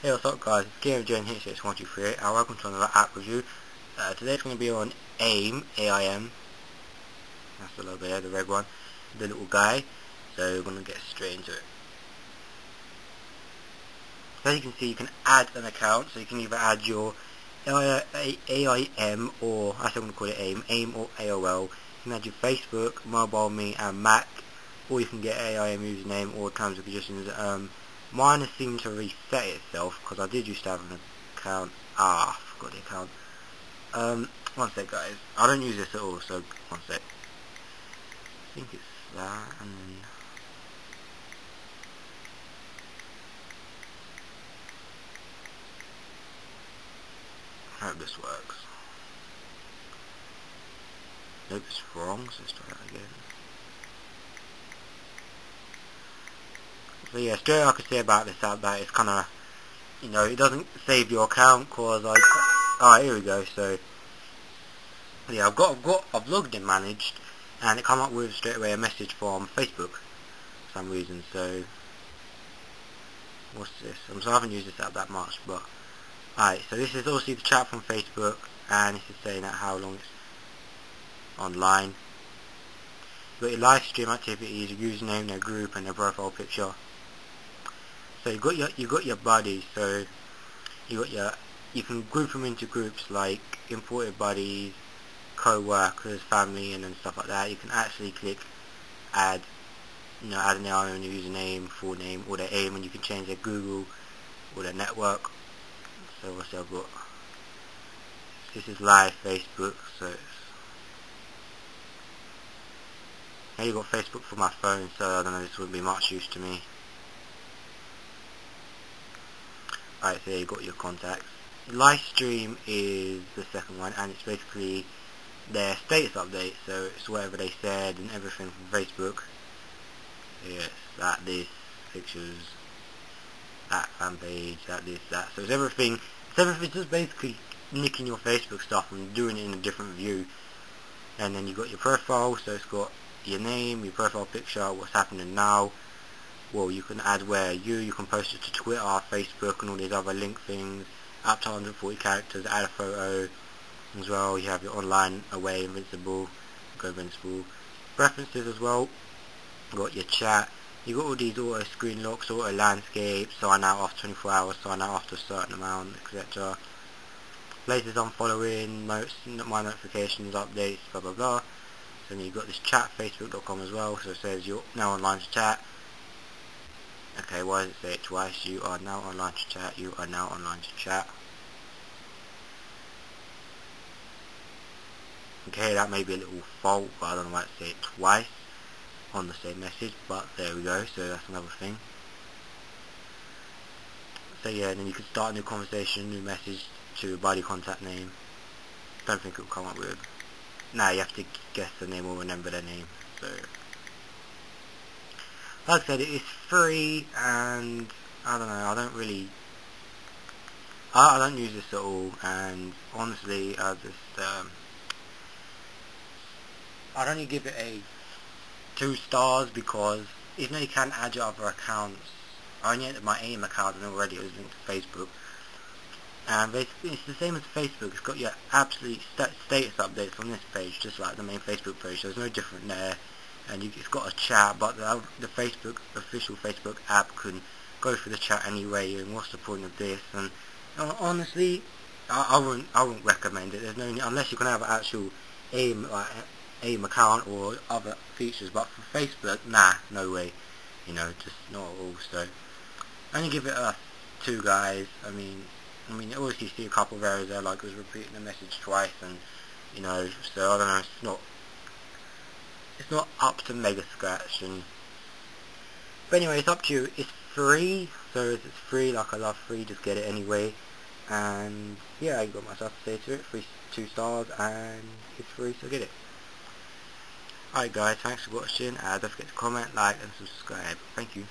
Hey what's up guys, it's Game of Jen here, 1238 and welcome to another app review. Uh, today it's going to be on AIM, A-I-M, that's the logo there, the red one, the little guy, so we're going to get straight into it. So as you can see you can add an account, so you can either add your AIM or, I still going to call it AIM, AIM or AOL, you can add your Facebook, Mobile Me and Mac, or you can get AIM username or terms and conditions. Um, Mine has seemed to reset itself because I did used to have an account. Ah, I forgot the account. Um, one sec, guys. I don't use this at all, so one sec. I think it's that, and then. I hope this works. Nope, it's wrong, so let's try that again. So yeah, straight I could say about this app that it's kind of, you know, it doesn't save your account cause I, oh here we go, so, yeah, I've got, I've got, I've logged in managed, and it come up with straight away a message from Facebook, for some reason, so, what's this, I'm so I haven't used this app that much, but, alright, so this is obviously the chat from Facebook, and this is saying that how long it's online, got your live stream activities, username, their group, and their profile picture. So you got your you got your buddies. So you got your you can group them into groups like imported buddies, co-workers, family, and then stuff like that. You can actually click add, you know, add an AIM username, full name, or their aim, and you can change their Google or their network. So what's I've got? This is live Facebook, so Now you've got Facebook for my phone, so I don't know, this wouldn't be much use to me. Alright, so you got your contacts. Livestream is the second one, and it's basically their status update, so it's whatever they said and everything from Facebook. Yes, that, this, pictures, that fan page, that, this, that. So it's everything, it's everything just basically nicking your Facebook stuff and doing it in a different view. And then you've got your profile, so it's got your name, your profile picture, what's happening now, well, you can add where you, you can post it to Twitter, Facebook, and all these other link things, up to 140 characters, add a photo as well, you have your online, away, invincible, go invincible, preferences as well, got your chat, you got all these auto screen locks, auto landscape, sign out after 24 hours, sign out after a certain amount, etc. Places I'm following, most, my notifications, updates, blah blah blah. So then you've got this chat, facebook.com as well, so it says you're now online to chat, Okay, why does it say it twice? You are now online to chat. You are now online to chat. Okay, that may be a little fault, but I don't know why it say it twice on the same message, but there we go, so that's another thing. So yeah, then you can start a new conversation, new message to a body contact name. Don't think it will come up with. Nah, you have to guess the name or remember their name, so like I said, it is free, and I don't know, I don't really, I, I don't use this at all, and honestly, I just, um, I'd only give it a two stars because even though you can add your other accounts, I only added my AIM account and already it was linked to Facebook. And basically it's the same as Facebook, it's got your absolute st status updates on this page, just like the main Facebook page, so there's no different there and you, it's got a chat, but the, the Facebook official Facebook app can go through the chat anyway. And what's the point of this? And uh, honestly, I, I wouldn't I wouldn't recommend it. There's no unless you can have an actual AIM like AIM account or other features. But for Facebook, nah, no way. You know, just not at all. So only give it a two guys. I mean, I mean, obviously you see a couple of errors there, like it was repeating the message twice, and you know, so I don't know. It's not it's not up to Mega Scratch and but anyway it's up to you. It's free so it's free like I love free just get it anyway. And yeah I got myself to say to it free two stars and it's free so get it. Alright guys thanks for watching. Uh, don't forget to comment like and subscribe. Thank you